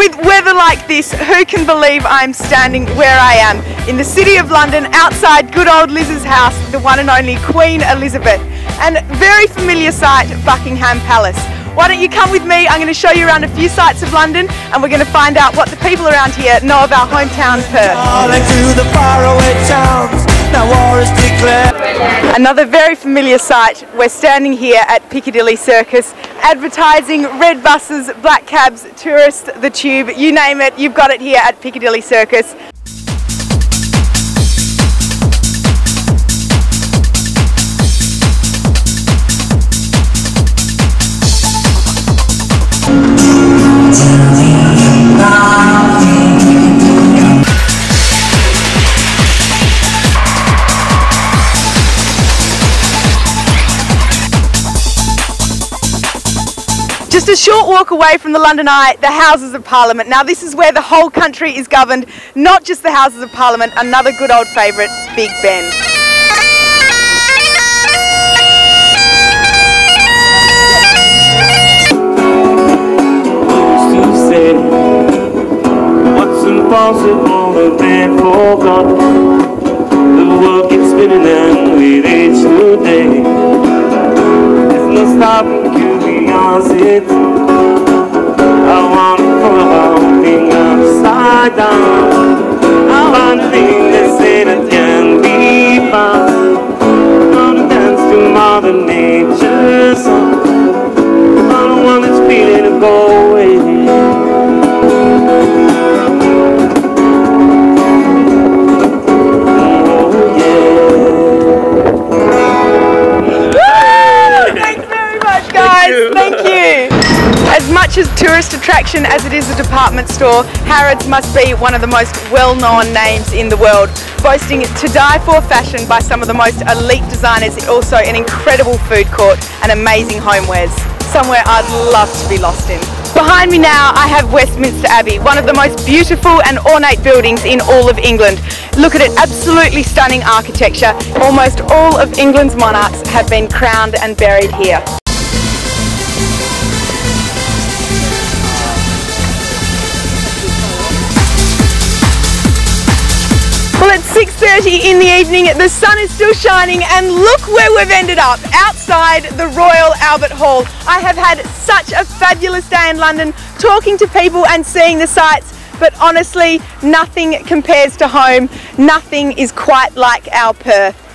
With weather like this, who can believe I'm standing where I am in the city of London outside good old Liz's house, the one and only Queen Elizabeth, and very familiar sight, Buckingham Palace. Why don't you come with me? I'm going to show you around a few sites of London and we're going to find out what the people around here know of our hometown Perth. Another very familiar sight, we're standing here at Piccadilly Circus advertising red buses, black cabs, tourists, the tube, you name it, you've got it here at Piccadilly Circus. Just a short walk away from the London Eye, the Houses of Parliament. Now this is where the whole country is governed, not just the Houses of Parliament, another good old favourite, Big Ben. Impossible forgot The world keeps spinning and with each new day There's no stopping curiosity I want to follow being upside down. I want think that say that can be found Gonna dance to Mother Nature's guys. Thank you. As much as tourist attraction as it is a department store, Harrods must be one of the most well-known names in the world, boasting to die for fashion by some of the most elite designers, also an incredible food court and amazing homewares. Somewhere I'd love to be lost in. Behind me now I have Westminster Abbey, one of the most beautiful and ornate buildings in all of England. Look at it, absolutely stunning architecture. Almost all of England's monarchs have been crowned and buried here. 6.30 in the evening, the sun is still shining, and look where we've ended up, outside the Royal Albert Hall. I have had such a fabulous day in London, talking to people and seeing the sights, but honestly, nothing compares to home. Nothing is quite like our Perth.